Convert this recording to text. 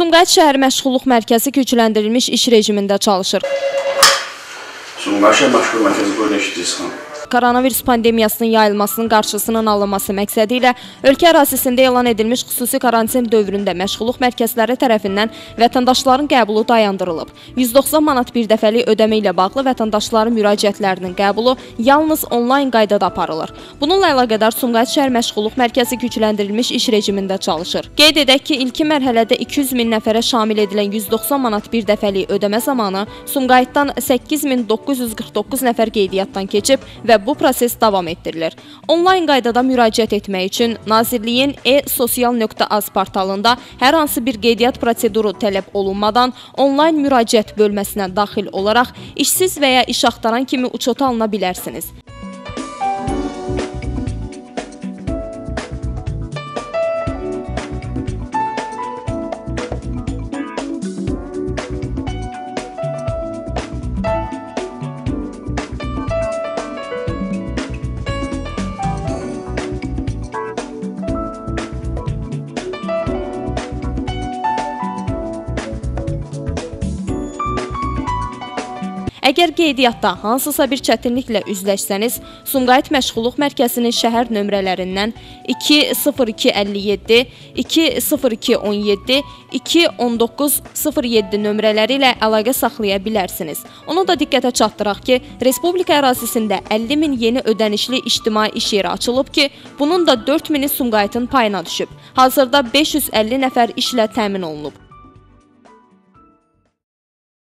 Sumqayıt şəhər məşğulluq mərkəzi gücləndirilmiş iş rejimində çalışır. Sumqayıt şəhər məşğul mərkəzi eşidirsiniz xanım. Koronavirus pandemiyasının yayılmasının qarşısının alınması məqsədi ilə ölkə ərazisində elan edilmiş xüsusi karantin dövründə məşğulluq mərkəzləri tərəfindən vətəndaşların qəbulu dayandırılıb. 190 manat bir dəfəlik ödəmə ilə bağlı vətəndaşların müraciətlərinin qəbulu yalnız onlayn qaydada aparılır. Bununla əlaqədar Sumqayıt şəhər məşğulluq mərkəzi gücləndirilmiş iş rejimində çalışır. Qeyd edək ki, ilkin mərhələdə 200 min nəfərə şamil edilən 190 manat bir dəfəlik ödəmə zamanı Sumqayıtdan 8949 nəfər qeydiyyatdan keçib və bu proses davam etdirilir. Onlayn qaydada müraciət etmək üçün Nazirliyin e-sosial.az portalında hər hansı bir qeydiyyat proseduru tələb olunmadan onlayn müraciət bölməsinə daxil olaraq işsiz və ya iş axtaran kimi uçota alına bilərsiniz. Əgər qeydiyyatda hansısa bir çətinliklə üzləşsəniz, Sumqayıt Məşğulluq Mərkəzinin şəhər nömrələrindən 20257, 20217, 21907 nömrələri ilə əlaqə saxlaya bilərsiniz. Onu da diqqətə çatdıraq ki, respublika ərazisində 50 min yeni ödənişli ictimai iş yeri açılıb ki, bunun da 4000-i Sumqayıtın payına düşüb. Hazırda 550 nəfər işlə təmin olunub.